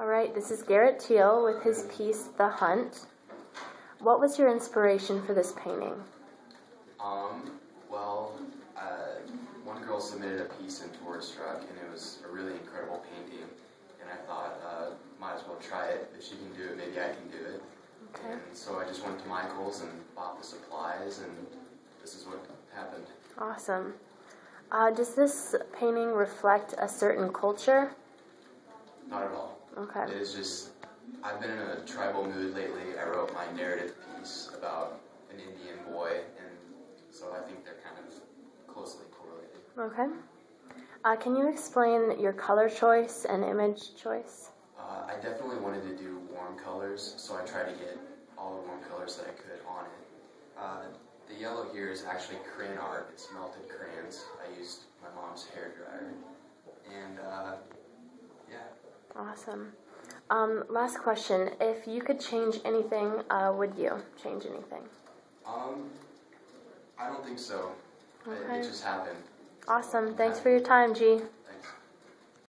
All right, this is Garrett Teel with his piece, The Hunt. What was your inspiration for this painting? Um, well, uh, one girl submitted a piece in Tourstruck, and it was a really incredible painting. And I thought, uh, might as well try it. If she can do it, maybe I can do it. Okay. And so I just went to Michael's and bought the supplies, and this is what happened. Awesome. Uh, does this painting reflect a certain culture? Not at all. Okay. It is just, I've been in a tribal mood lately. I wrote my narrative piece about an Indian boy, and so I think they're kind of closely correlated. Okay. Uh, can you explain your color choice and image choice? Uh, I definitely wanted to do warm colors, so I tried to get all the warm colors that I could on it. Uh, the yellow here is actually crayon art. It's melted crayons. I used my mom's hair dryer. Awesome. Um, last question. If you could change anything, uh, would you change anything? Um, I don't think so. It, Okay. it just happened. Awesome. Thanks for your time, G.